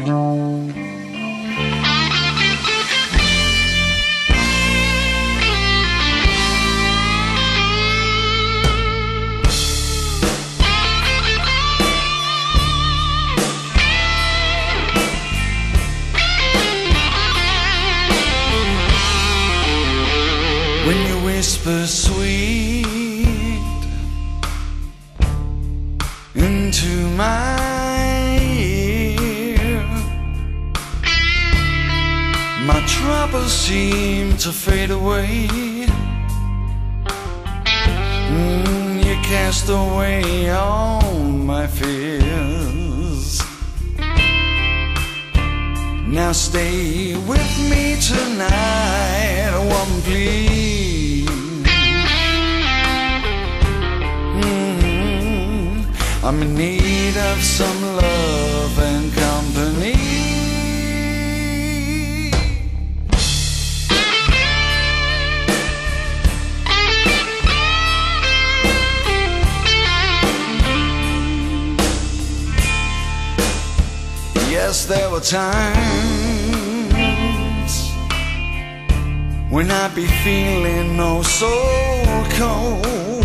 When you whisper sweet into my troubles seem to fade away. Mm, you cast away all my fears. Now stay with me tonight, woman, please. Mm, I'm in need of some love there were times when I'd be feeling oh so cold,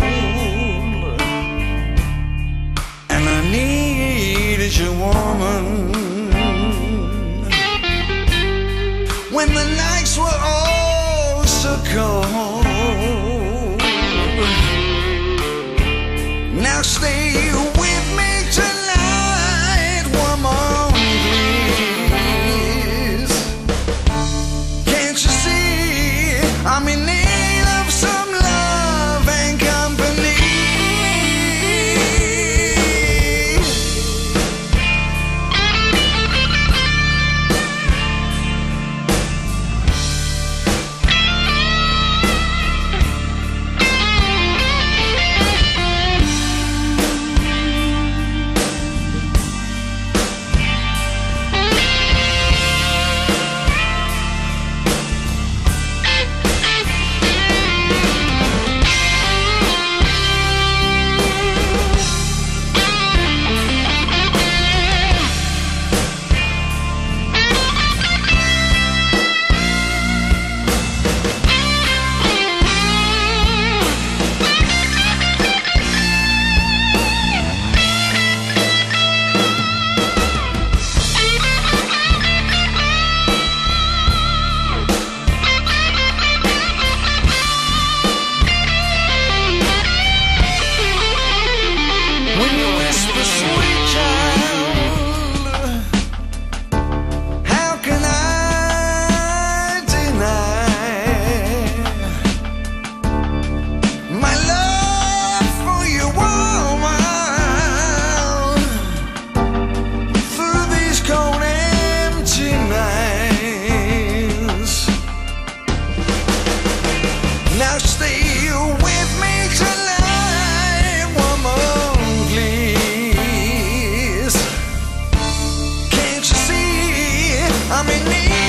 and I needed you, woman. When the nights were oh so cold, now stay I'm in need